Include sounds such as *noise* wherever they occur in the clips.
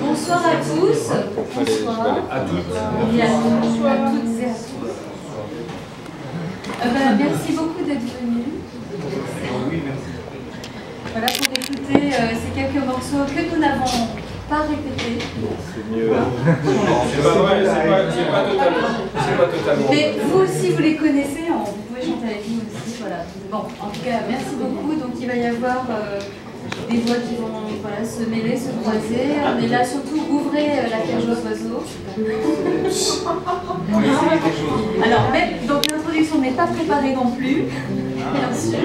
Bonsoir à tous. Bonsoir. À toutes. Et à, toutes et à tous. Euh, bah, merci beaucoup d'être venus. Voilà pour écouter euh, ces quelques morceaux que nous n'avons pas répétés. C'est mieux. C'est pas vrai, c'est pas, c'est pas totalement. Mais vous aussi, vous les connaissez, hein, vous pouvez chanter avec nous. Bon, en tout cas, merci beaucoup. Donc, il va y avoir euh, des voix qui vont voilà, se mêler, se croiser. On est là surtout, ouvrez euh, la cage aux oiseaux. Alors, mais, donc l'introduction n'est pas préparée non plus. Sûr.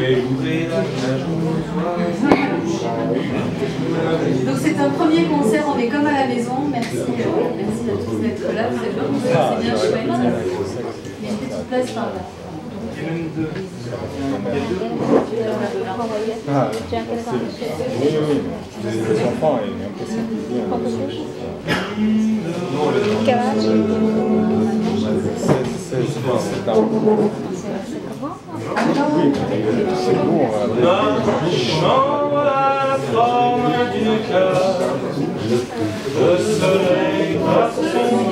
Donc c'est un premier concert, on est comme à la maison. Merci, euh, merci à tous d'être là. Vous êtes là, c'est bien chouette. Il y a une petite place par là. C'est- oui, oui, les, enfants, il est impossible de. C'est- Oui, c'est euh, la forme d'une carte. Le soleil passe son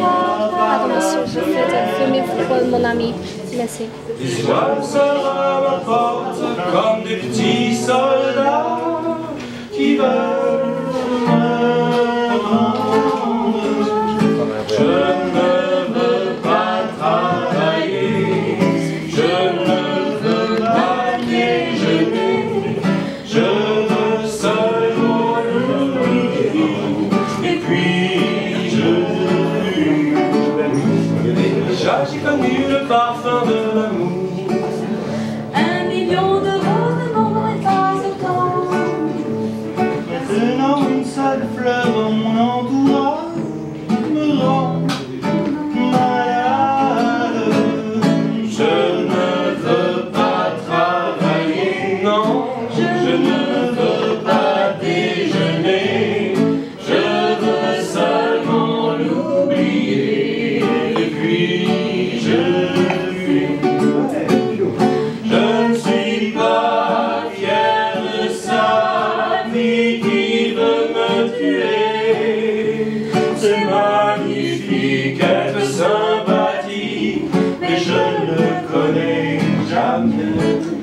Pardon, monsieur, je fais filmer pour mon ami. Merci. Les oiseaux se rapportent comme des petits soldats qui veulent me rendre. Jamais. Je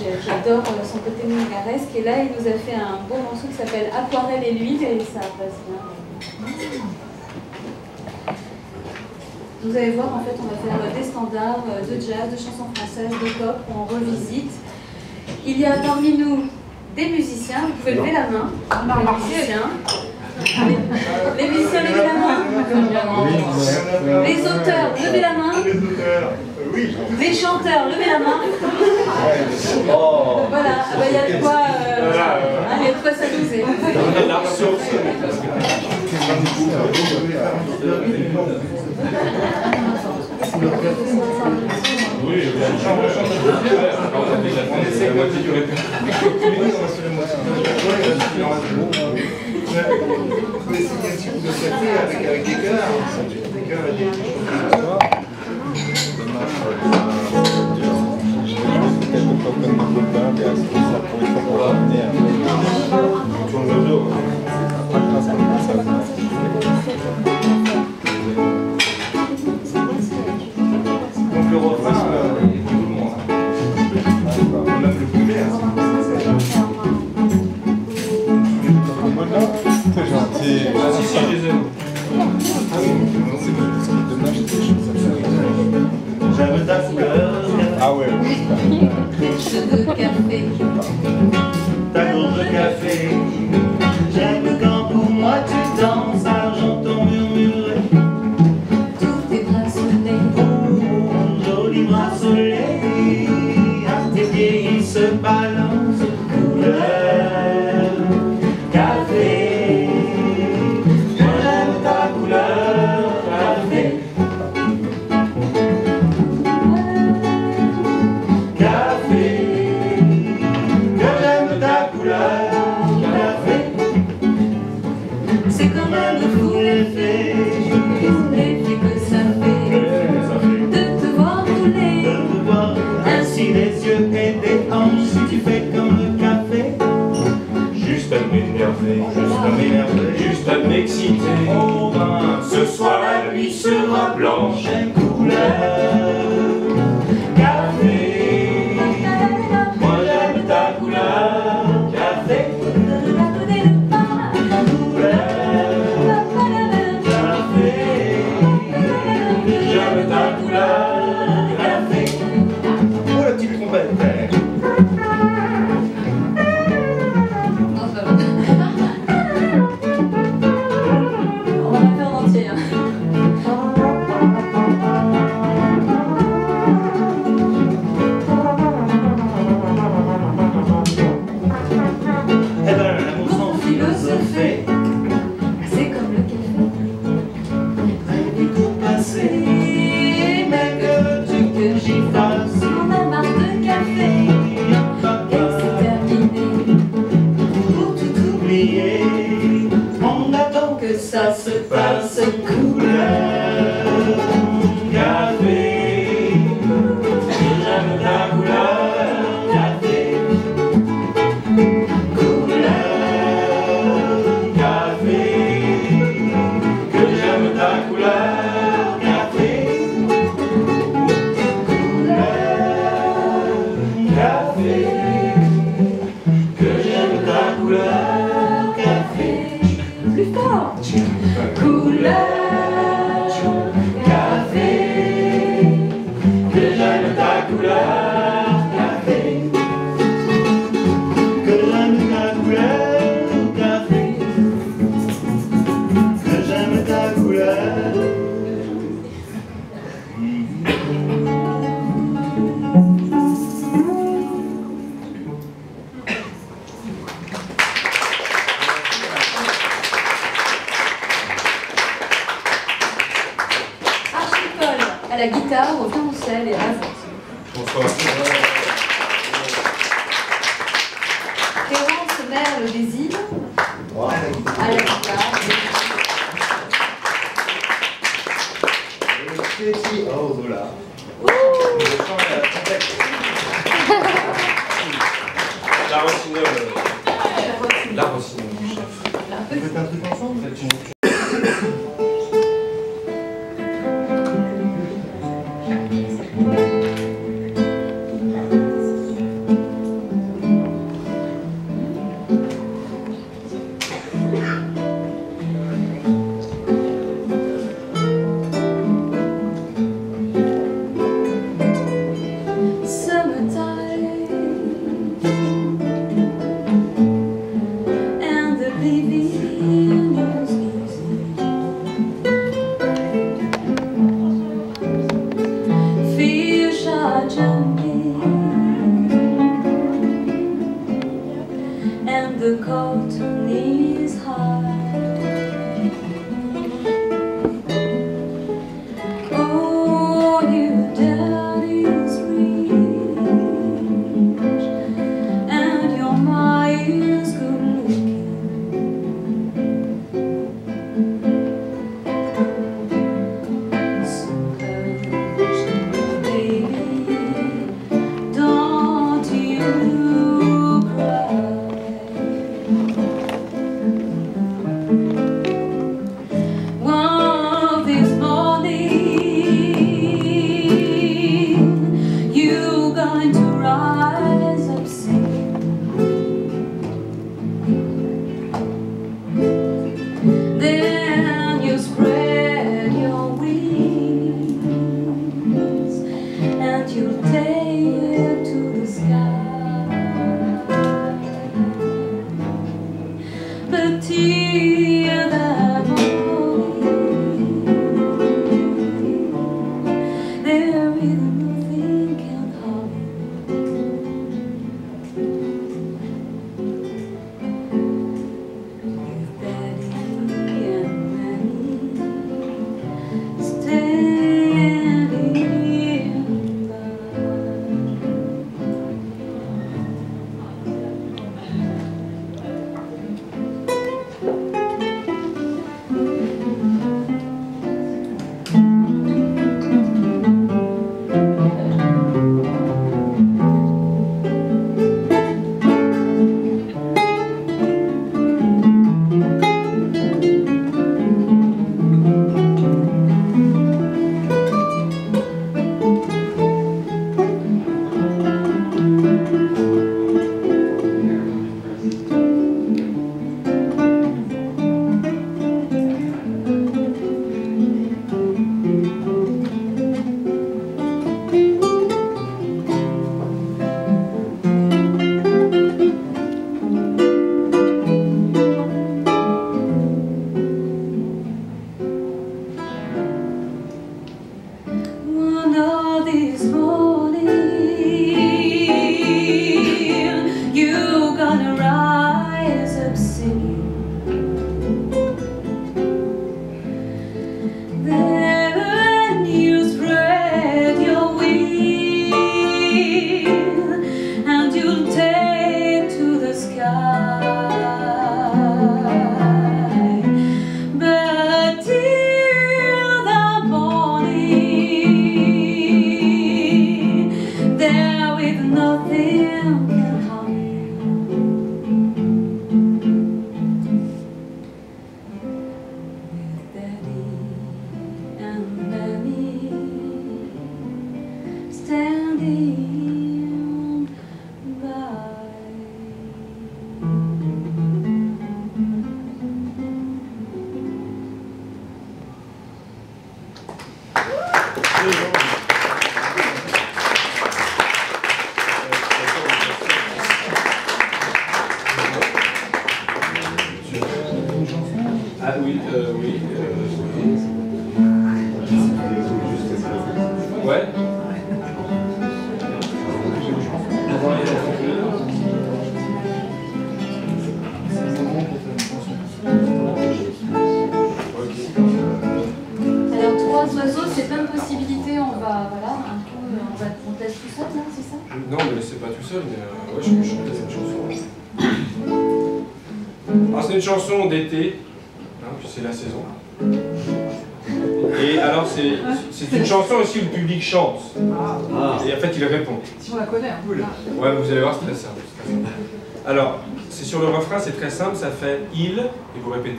j'adore euh, son côté mongaresque. Et là, il nous a fait un beau morceau qui s'appelle Aquarelle et l'huile, et ça passe bien. Vous allez voir, en fait, on va faire euh, des standards euh, de jazz, de chansons françaises, de pop, on revisite. Il y a parmi nous des musiciens, vous pouvez lever la main. Les musiciens, les musiciens, levez la main. Les auteurs, levez la main. Les chanteurs, levez la main. Oh. Voilà, ah bah, il y a de quoi, quoi s'amuser. La ressource. Oui, c'est moitié look guys. que ça se passe cool. Sunday.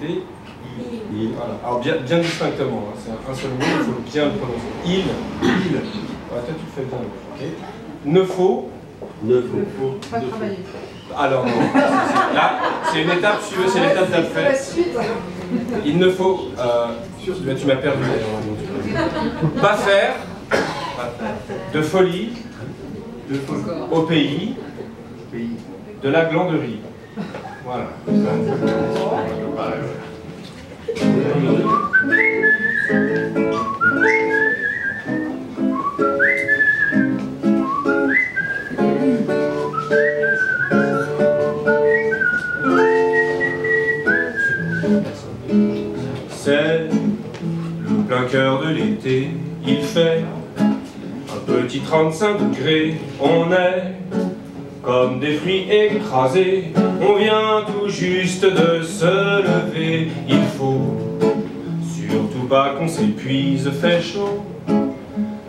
il. Voilà. Alors bien, distinctement, hein, c'est un seul mot, il faut bien le prononcer. Il, il. Toi tu le fais bien, ok Ne faut. Ne faut. Pas travailler. Alors non, là, c'est une étape, si tu veux, c'est l'étape d'après. Il ne faut. Euh, tu, m'as perdu d'ailleurs. Hein, pas faire de folie au pays, de la glanderie. C'est le plein cœur de l'été, il fait un petit 35 degrés, on est comme des fruits écrasés. On vient tout juste de se lever, il faut surtout pas qu'on s'épuise, fait chaud.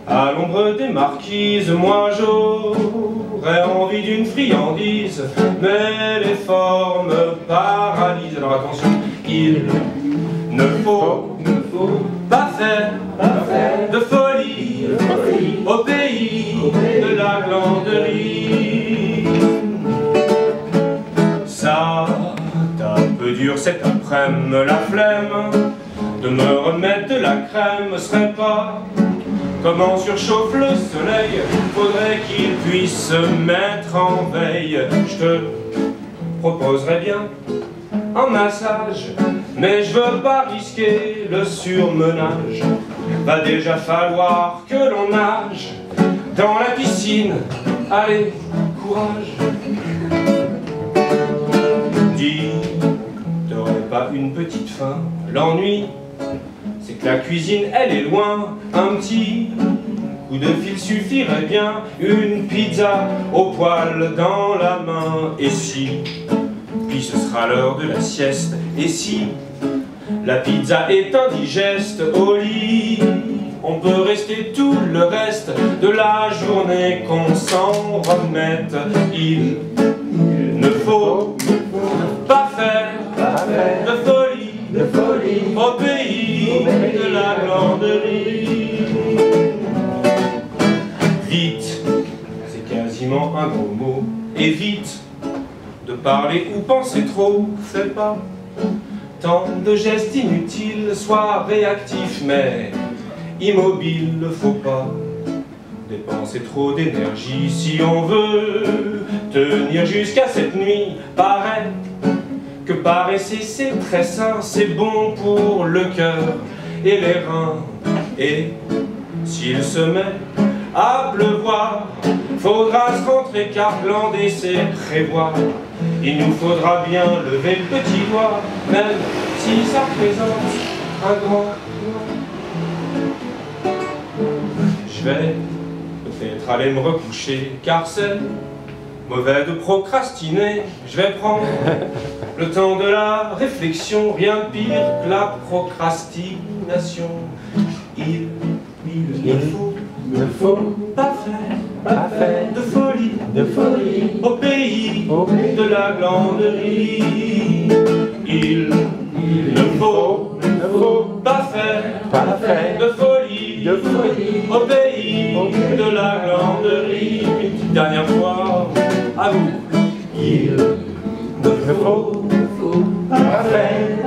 À l'ombre des marquises, moi j'aurais envie d'une friandise, mais les formes paralysent. Alors attention, il ne faut, pas faire, de folie, au pays de la glanderie. Cet après-midi, la flemme de me remettre la crème serait pas Comment surchauffe le soleil. Faudrait qu'il puisse se mettre en veille. Je te proposerais bien un massage Mais je veux pas risquer le surmenage. Va déjà falloir que l'on nage Dans la piscine. Allez, courage. Dis, pas une petite faim. L'ennui c'est que la cuisine, elle est loin, un petit coup de fil suffirait bien, une pizza au poil dans la main, et si, puis ce sera l'heure de la sieste, et si, la pizza est indigeste au lit, on peut rester tout le reste de la journée qu'on s'en remette, il ne faut de folie, de folie au pays de la glanderie. Vite, c'est quasiment un gros mot. Évite de parler ou penser trop, fais pas tant de gestes inutiles, sois réactif mais immobile, faut pas dépenser trop d'énergie si on veut tenir jusqu'à cette nuit. Paraît que paresser c'est très sain, c'est bon pour le cœur et les reins. Et s'il se met à pleuvoir, faudra se rentrer car glander c'est prévoir. Il nous faudra bien lever le petit doigt, même si ça représente un grand Je vais peut-être aller me recoucher car c'est mauvais de procrastiner. Je vais prendre le temps de la réflexion, rien pire que la procrastination. Il, il ne faut, ne faut pas faire pas faire de folie, de folie au pays Au pays de la glanderie. Il ne faut, ne faut pas faire pas faire de folie, de folie au pays de la glanderie. Une dernière fois, à vous. Il ne faut faut pas faire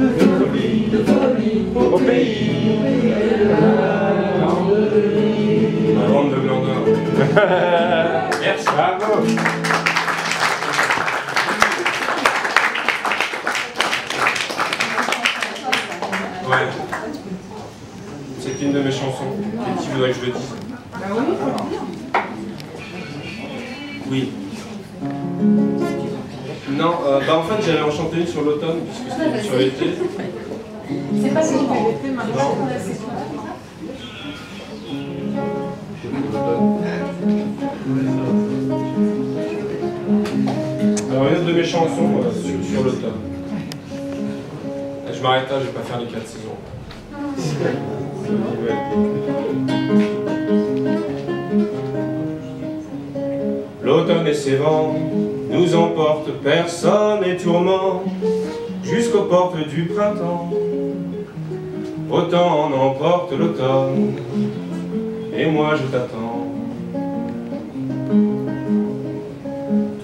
de folie de folie au pays de la bande de glandeurs. Merci. Bravo. Ouais. C'est une de mes chansons. Et qui voudrait que je le dise Oui. Non, euh, bah en fait j'allais en chanter une sur l'automne, puisque c'était sur l'été. C'est pas si bon. Alors une autre de mes chansons euh, sur, sur l'automne. Je m'arrête là, je vais pas faire les quatre saisons. Et ses vents nous emportent, personne et tourment, jusqu'aux portes du printemps. Autant en emporte l'automne, et moi je t'attends.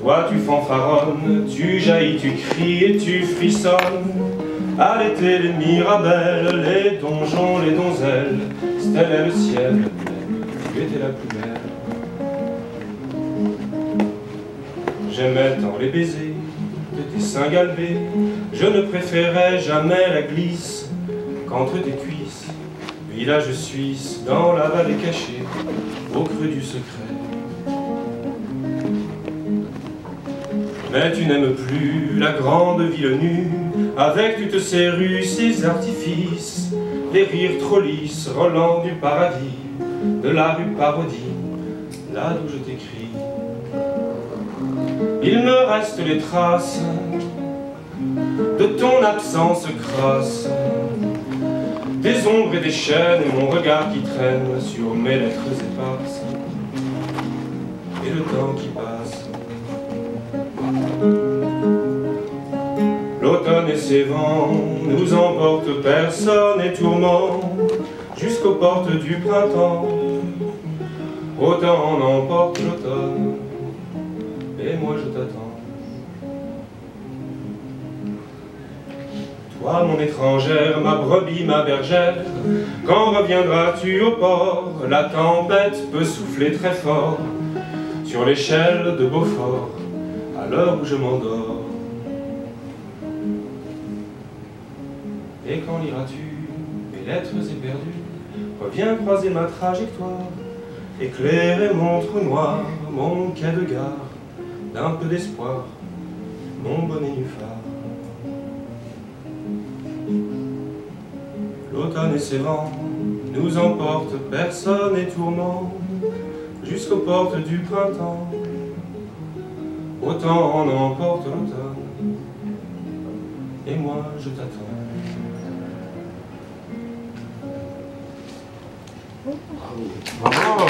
Toi tu fanfaronnes, tu jaillis, tu cries et tu frissonnes. À les mirabelles, les donjons, les donzelles, stellaient le ciel, tu étais la plus belle. J'aimais tant les baisers de tes seins galbés, je ne préférais jamais la glisse qu'entre tes cuisses. Village suisse, dans la vallée cachée, au creux du secret. Mais tu n'aimes plus la grande ville nue, avec toutes ses rues, ses artifices, les rires trop lisses, Roland du paradis, de la rue parodie, là d'où je t'écris. Il me reste les traces de ton absence crasse, des ombres et des chaînes et mon regard qui traîne sur mes lettres éparses, et le temps qui passe. L'automne et ses vents nous emportent personne et tourment jusqu'aux portes du printemps. Autant en emporte l'automne, et moi je t'attends. Toi, mon étrangère, ma brebis, ma bergère, quand reviendras-tu au port La tempête peut souffler très fort sur l'échelle de Beaufort, à l'heure où je m'endors. Et quand liras-tu? Mes lettres éperdues Reviens croiser ma trajectoire, éclairer mon trou noir, mon quai de gare, d'un peu d'espoir, mon bon nénuphar. L'automne et ses vents nous emportent, personne et tourment, jusqu'aux portes du printemps. Autant en emporte l'automne, et moi je t'attends. Bravo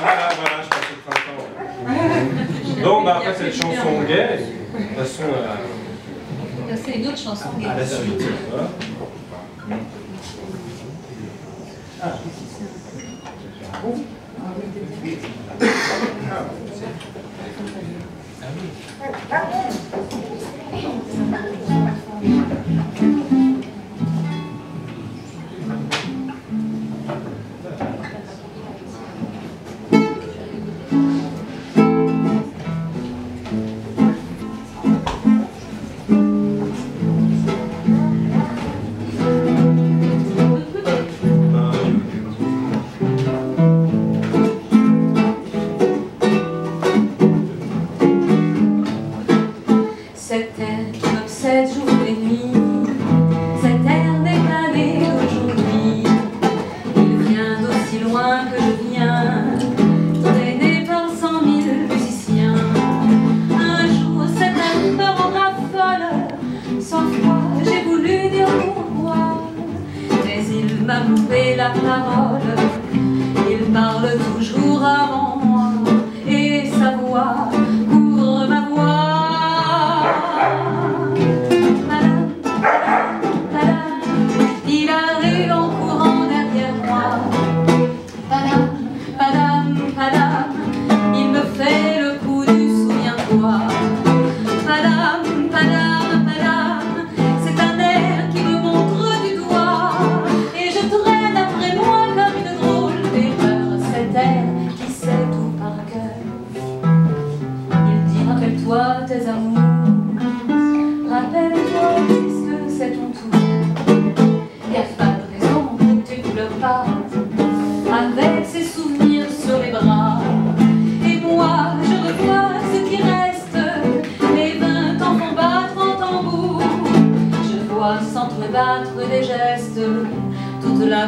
voilà, voilà, je passe le après cette chanson gay, passons à, C'est une autre chanson. à la suite. Voilà. Cette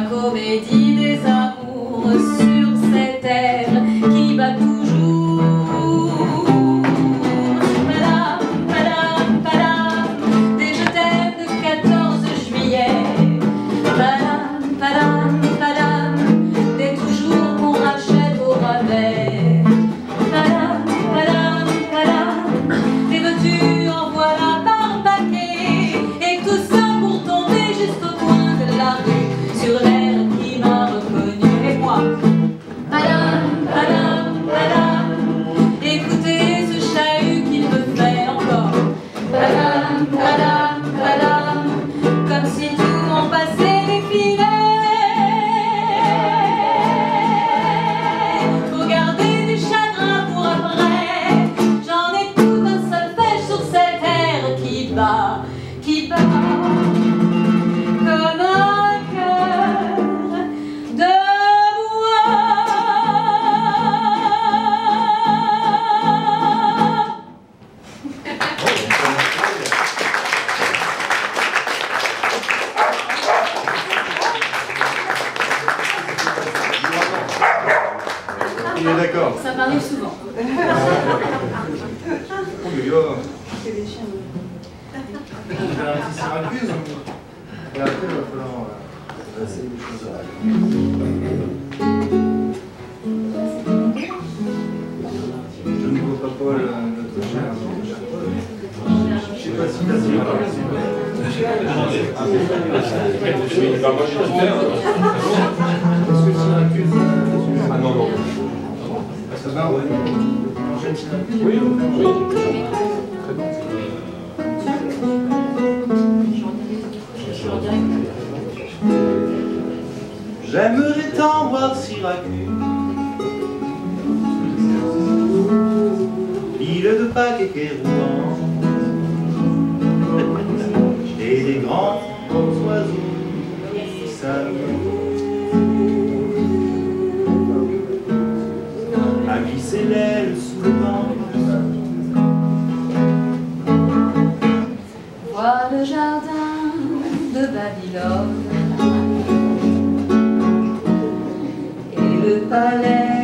comédie palais.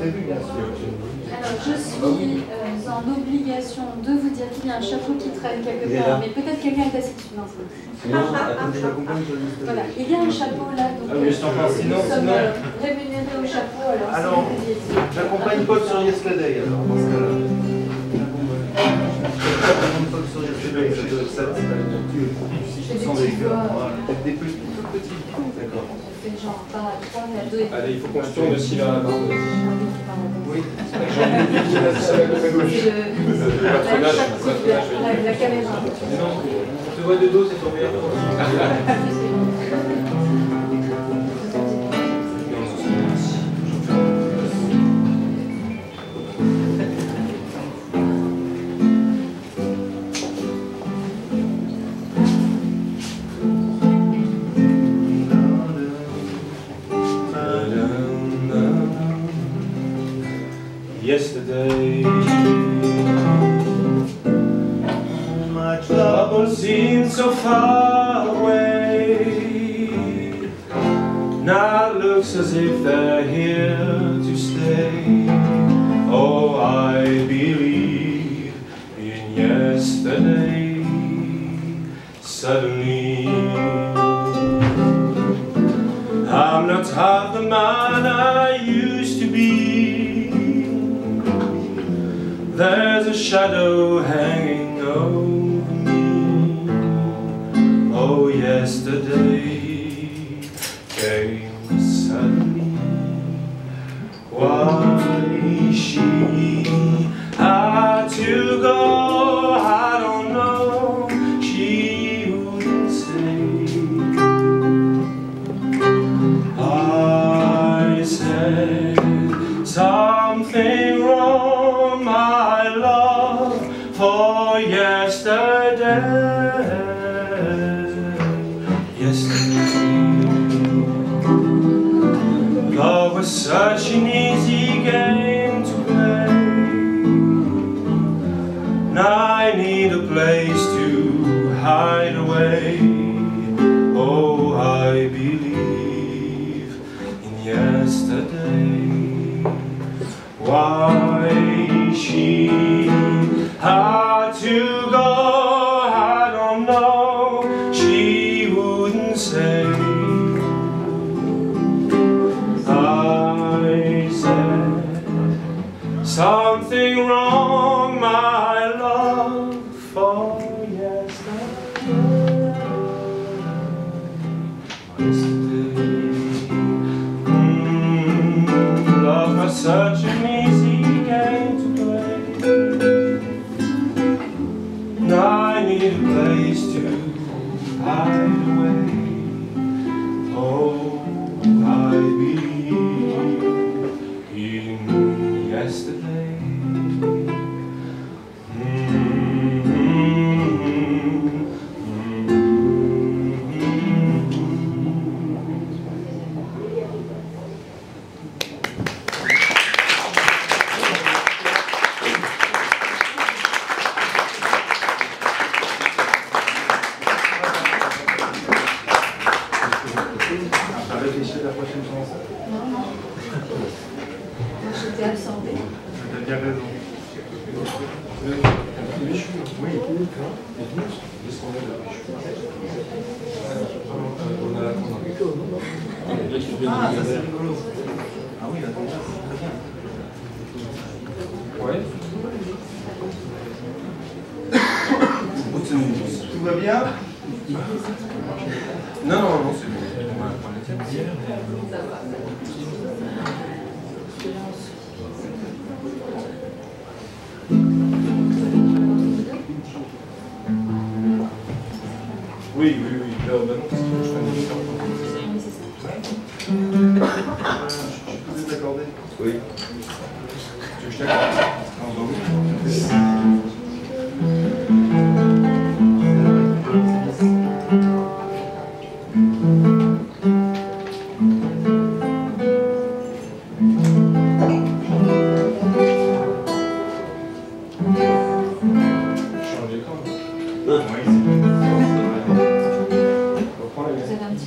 Alors, je suis euh, en obligation de vous dire qu'il y a un chapeau qui traîne quelque part, mais peut-être quelqu'un est assis dessus. Non, voilà. Il y a un chapeau là, donc euh, sinon, nous sommes euh, rémunérés au chapeau. Alors, alors j'accompagne Paul sur Yesterday, alors, Allez, il faut qu'on se tourne aussi là. là oui, la caméra. Non, on te voit de dos, c'est ton meilleur *laughs* easy game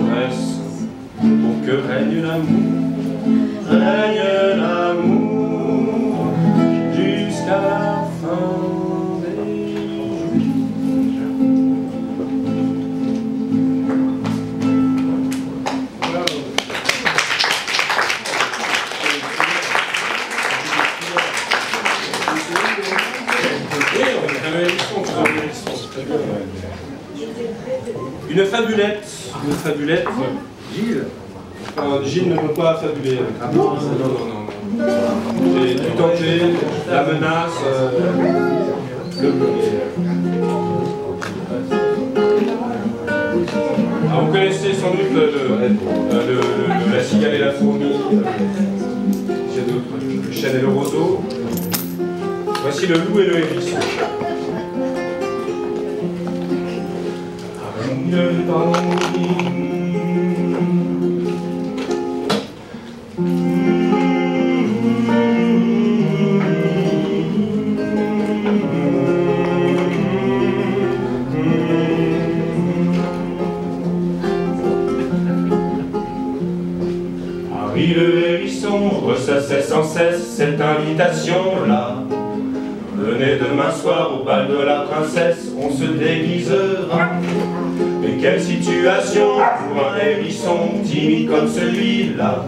pour que règne l'amour. serviría. No, no, pour un hérisson timide comme celui-là.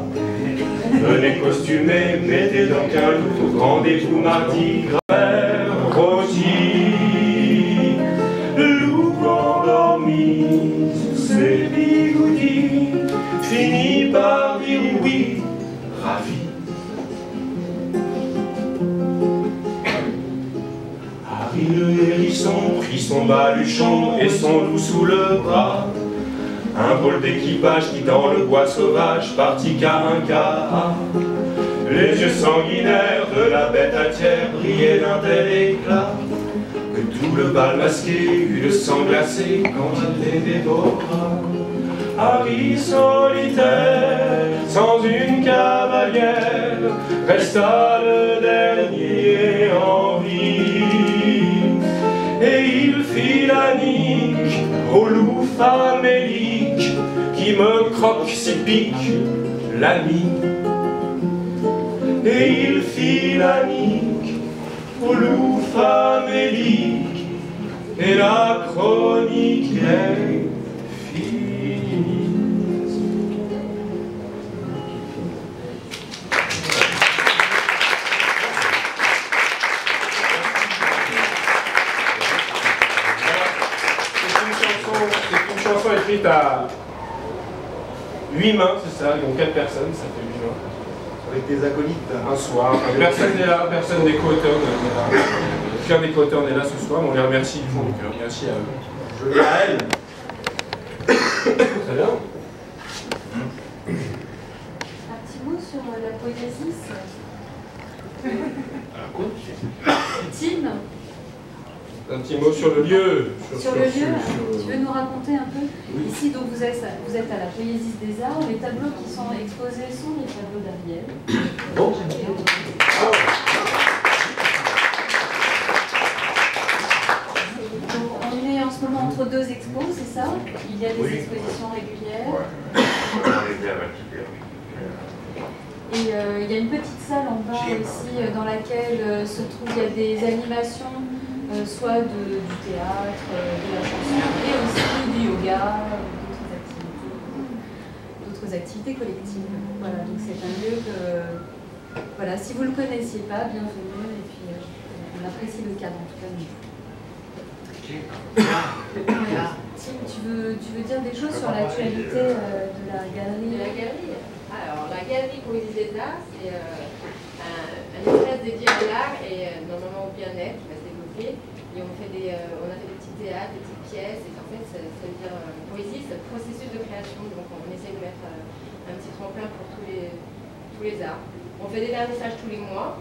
Venez costumer, mettez donc un lourd, rendez-vous mardi. d'équipage qui dans le bois sauvage partit qu'à un. Les yeux sanguinaires de la bête à altière brillaient d'un tel éclat que tout le bal masqué eut le sang glacé quand il les dévora. Harry solitaire, sans une cavalière, resta le dernier en vie. Et il fit la niche au loup famélique me croque si pique l'ami. Et il fit la nique au loup famélique et la chronique 8 mains, c'est ça, donc 4 personnes, ça fait 8 mains. Avec des acolytes un soir. Personne n'est là, personne des co-auteurs n'est là. Aucun des co-auteurs n'est là ce soir, mais on les remercie du fond du cœur. Merci à eux. Je vais à elle. Très bien? Un petit mot sur euh, la poésie. Tim un petit mot sur le lieu. sur le lieu, tu veux nous raconter un peu Ici, donc vous êtes, vous êtes à la Poésie des Arts. Les tableaux qui sont exposés sont les tableaux d'Ariel. Bon. Donc, on est en ce moment entre deux expos, c'est ça? Il y a des expositions régulières. Et euh, il y a une petite salle en bas aussi euh, dans laquelle euh, se trouvent il y a des animations, soit de- du théâtre, euh, de la chanson, et aussi du yoga, euh, d'autres activités, d'autres activités collectives. Voilà, donc c'est un lieu que, voilà, si vous ne le connaissiez pas, bienvenue, et puis euh, on apprécie le cadre en tout cas. Tim, tu veux, tu veux dire des choses sur l'actualité euh, de la De galerie la galerie. Alors, la galerie des Arts, c'est euh, un, un espace dédié à l'art et euh, normalement au bien-être Et on, euh, a fait des petits théâtres, des petites pièces. Et en fait, ça, ça veut dire euh, poésie, c'est le processus de création. Donc, on essaie de mettre euh, un petit tremplin pour tous les, tous les arts. On fait des vernissages tous les mois.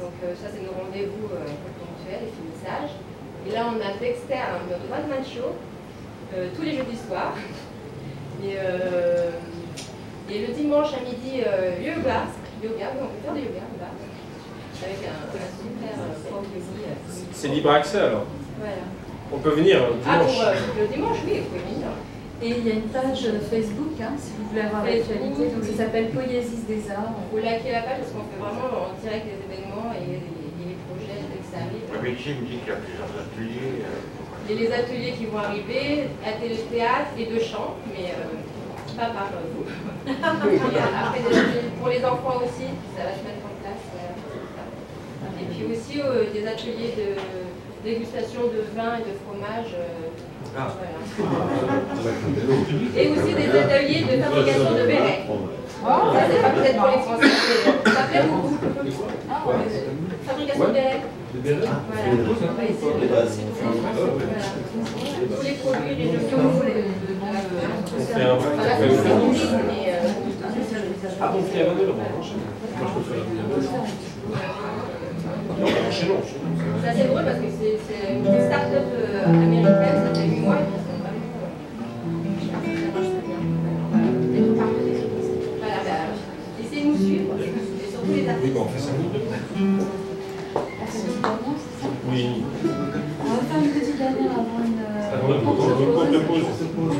Donc, ça, c'est nos rendez-vous ponctuels et finissages. Et là, on a Dexter, notre one-man show, tous les jeudis soirs. Et, et le dimanche à midi, yoga, yoga, on peut faire du yoga là-bas, avec un, un super prof C'est libre accès alors. Voilà. On peut venir euh, Ah, dimanche. pour euh, le dimanche, oui, vous pouvez venir. Et il y a une page Facebook, hein, si vous voulez avoir l'actualité, donc ça s'appelle Poésis des Arts. Vous likez la page parce qu'on fait vraiment en direct les événements et les, et les projets dès que ça arrive. Mais Jim dit qu'il y a plusieurs ateliers. euh, Il y a les ateliers qui vont arriver, ateliers de théâtre et de chant, mais euh, pas par euh, vous. *laughs* Après, pour les enfants aussi, ça va se mettre en place. euh, Et puis aussi euh, des ateliers de dégustation de vin et de fromage. euh, Ah. voilà. *laughs* Et aussi des ateliers de fabrication de bérets. Ça, c'est pas peut-être pour les Français, mais ça plaît beaucoup. Fabrication de bérets. Voilà. On va essayer de- Voilà. Tous les produits régionaux. Comme vous voulez. C'est Ah bon, va enchaîner. Moi, je peux faire un Non. C'est assez drôle parce que c'est c'est une start-up euh, américaine, ça fait 8 mois ils sont vraiment. euh. Voilà. Voilà, bah, essayez de nous suivre et surtout les Oui, artistes. bah, on fait ça Oui. On va faire une petite dernière avant courte- une courte pause. de.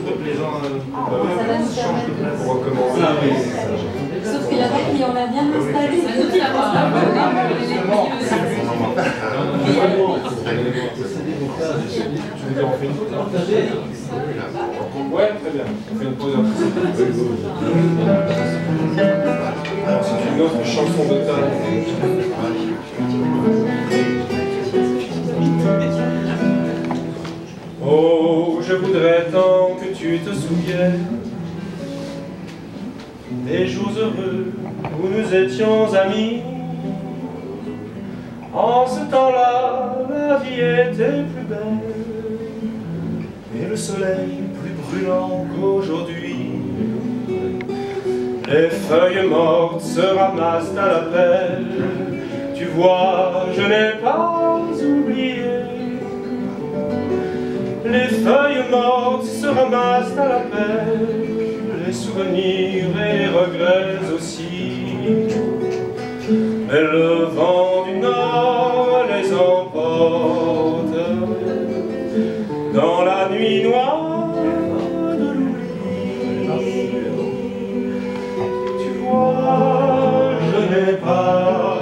Oui. Sauf qu'il y a pas qui on a bien installé. On Ouais, très bien. On fait une pause c'est une autre chanson d'automne. Oh, je voudrais tant que tu te souviennes des jours heureux où nous étions amis. En ce temps-là, la vie était plus belle et le soleil plus brûlant qu'aujourd'hui. Les feuilles mortes se ramassent à la pelle. Tu vois, je n'ai pas oublié. Les feuilles mortes se ramassent à la pelle. Les souvenirs et les regrets aussi. Mais le vent du nord les emporte dans la nuit noire de l'oubli. Tu vois, je n'ai pas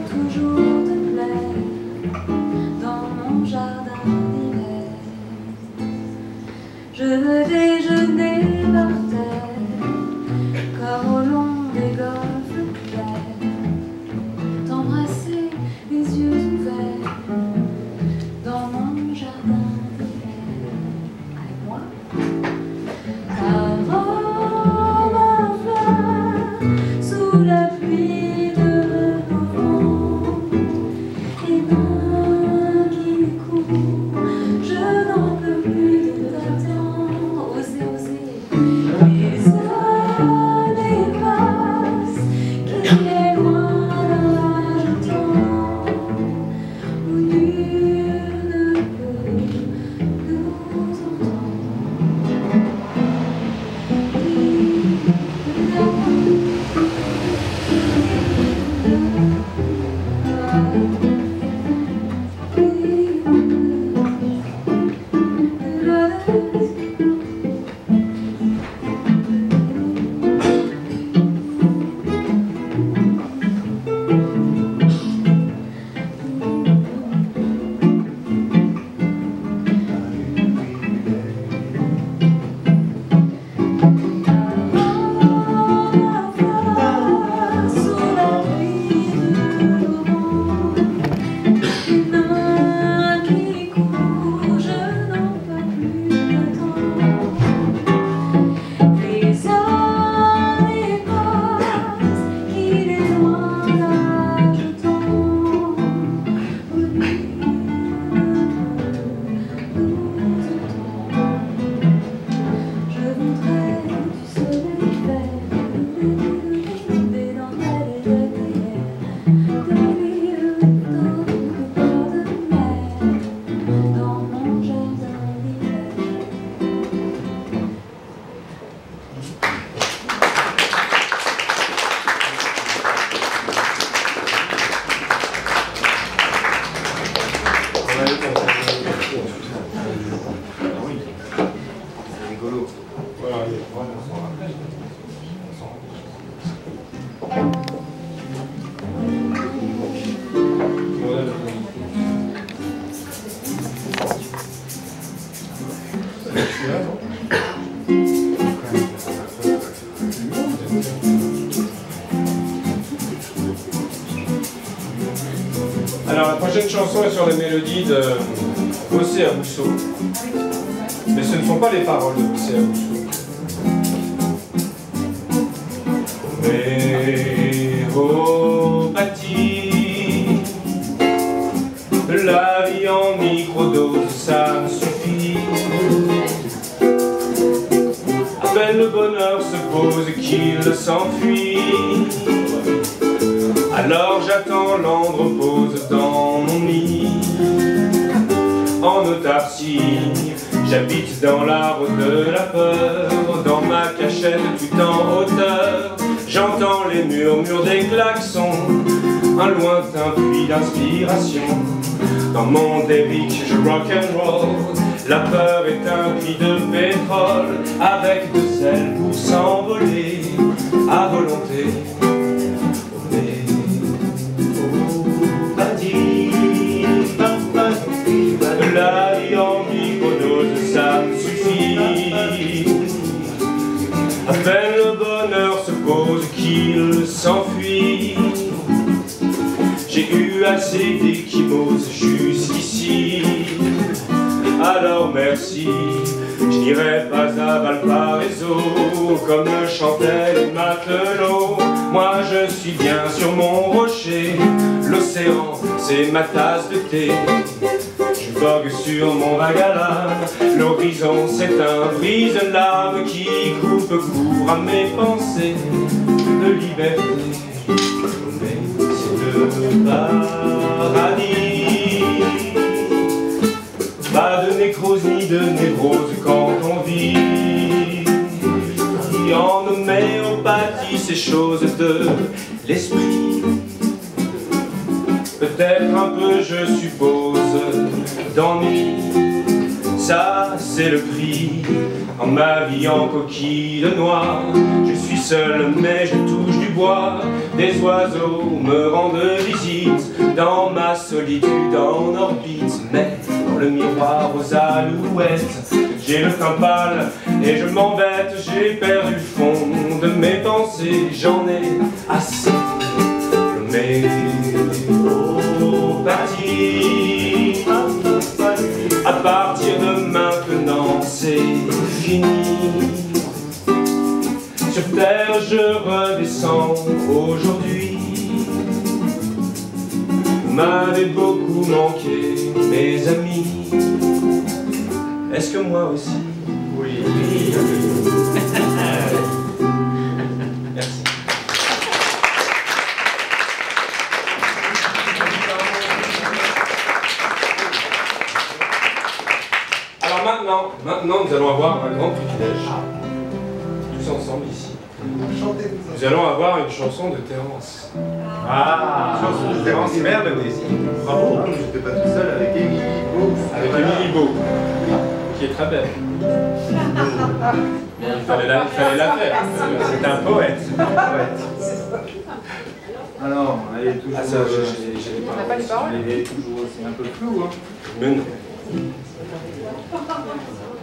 toujours te plaire dans mon jardin d'hiver. Je veux chanson est sur les mélodies de Bossé à Bousseau. Mais ce ne sont pas les paroles de Bossé à Bousseau. Méropathie, la vie en microdose, ça me qu'il s'enfuit. Alors j'attends l'andropause dans mon lit. En autarcie, j'habite dans l'arbre de la peur. Dans ma cachette tout en hauteur J'entends les murmures des klaxons. Un lointain puits d'inspiration. Dans mon Derrick, je rock and roll. La peur est un puits de pétrole Avec de sel s'envoler à volonté. Mais, oh, badi, badi, badi, la vie en microdose, ça me suffit. À peine le bonheur se pose qu'il s'enfuit. J'ai eu assez d'équimose jusqu'ici, alors merci je n'irai pas à Valparaiso comme le chantait les matelots. Moi je suis bien sur mon rocher, l'océan c'est ma tasse de thé. Je vogue sur mon l'âme, l'horizon c'est un brise-lame qui coupe court à mes pensées de liberté. Mais c'est le l'esprit. Peut-être un peu, je suppose, d'ennui. Ça, c'est le prix. En ma vie en coquille de noix, je suis seul, mais je touche du bois. Des oiseaux me rendent visite dans ma solitude en orbite. Mais dans le miroir aux alouettes, j'ai le teint pâle et je m'embête. J'ai perdu le fond de mes pensées, j'en ai assez. Mais parti à partir de maintenant c'est fini sur terre je redescends aujourd'hui vous m'avez beaucoup manqué mes amis est-ce que moi aussi? Oui. Chanson de Terence. Ah, Chanson de Terence. mère de Désir. Bravo. Ah, J'étais pas tout seul avec Émilie Beau. Avec Émilie Beau, qui est très belle. Il fallait la, il fallait la faire. C'est un poète. *laughs* Alors, elle est toujours, Ah, ça, euh, j'ai- pas les paroles elle est toujours aussi un peu floue. Hein. Mais non. *laughs*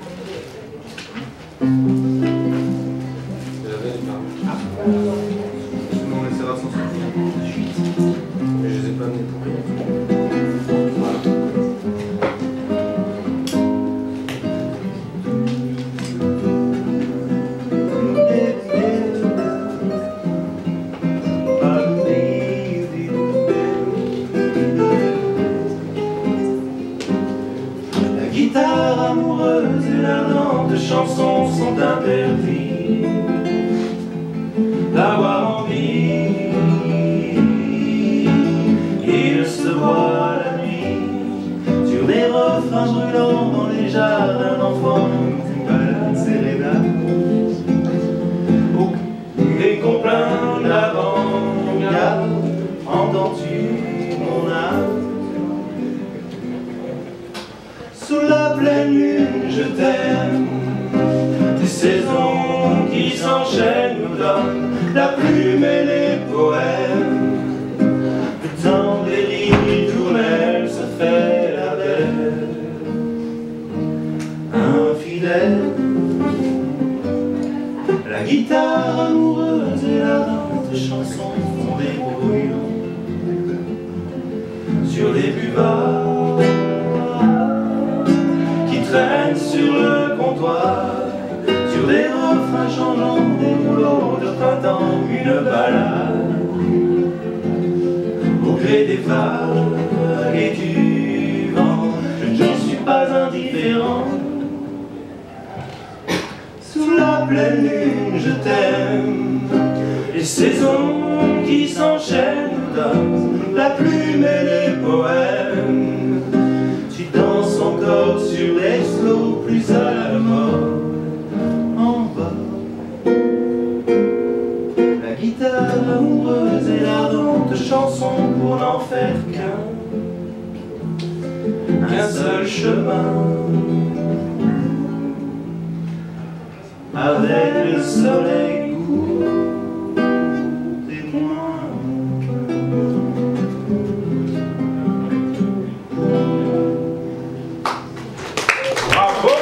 pleine lune, je t'aime. Les saisons qui s'enchaînent la plume et les poèmes. Tu danses encore sur les slows, plus à la mort en bas. La guitare amoureuse et l'ardente chanson pour n'en faire qu'un, qu'un seul chemin. Avec le soleil court et moi. Bravo.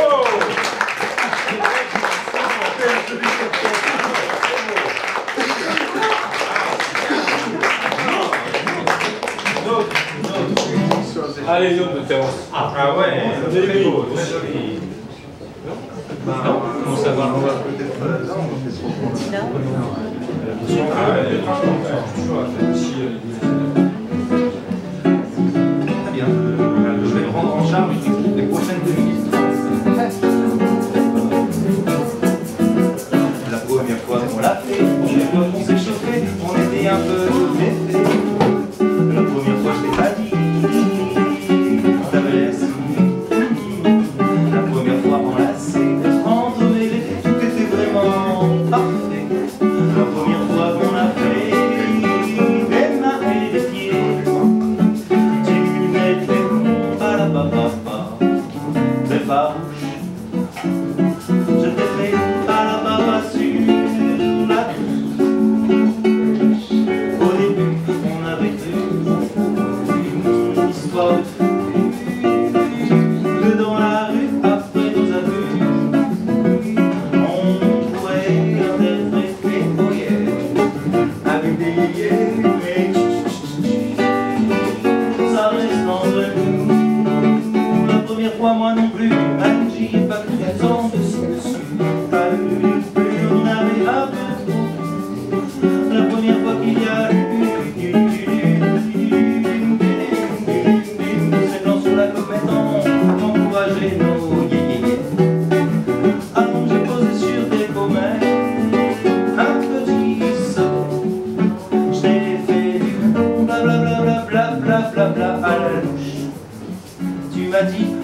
Allez-y, on peut faire. Ah, ah ouais, c'est très beau, très joli. On va savoir, on va peut-être Tu m'as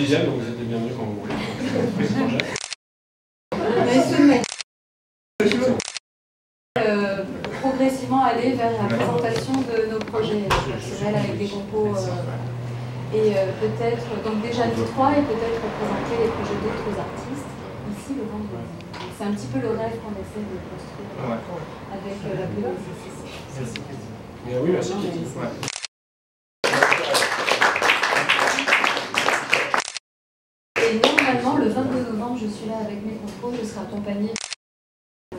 Moi j'habite dans le 10 donc vous êtes les bienvenus quand vous voulez. Euh, progressivement aller vers la présentation de nos projets personnels avec des compos euh, et euh, peut-être, donc déjà nous trois, et peut-être présenter les projets d'autres artistes ici le vendredi. C'est un petit peu le rêve qu'on essaie de construire avec euh, la poésie. Mais oui, merci Et normalement, le 22 novembre, je suis là avec mes compos, je serai accompagnée euh,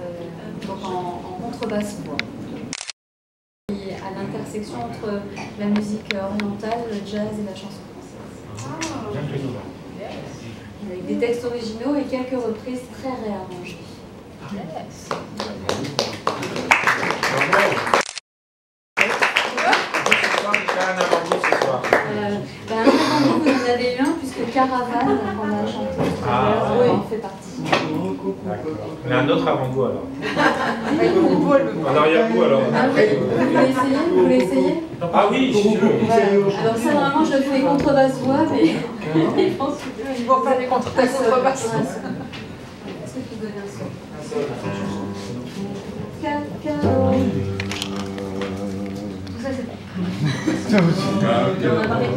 donc en, en contrebasse voix. Et à l'intersection entre la musique orientale, le jazz et la chanson française. Avec des textes originaux et quelques reprises très réarrangées. Euh, ben, un avant vous en avez eu un, puisque Caravane, qu'on a chanté Ah, oui. en fait partie. Mais un autre avant-goût alors. En arrière-goût alors. Ah oui, vous voulez essayer Vous voulez essayer Ah oui, si tu veux. Alors ça, normalement, je le fais contrebasse voix, mais ils *laughs* pensent que Ils vont faire des contrebasses contrebasses. Est-ce que tu donnes un son quatre. Tout ça, c'est bon. On va parler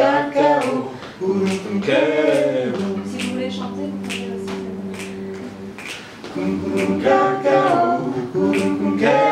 cacao. Si vous voulez chanter, vous pouvez aussi. Yeah.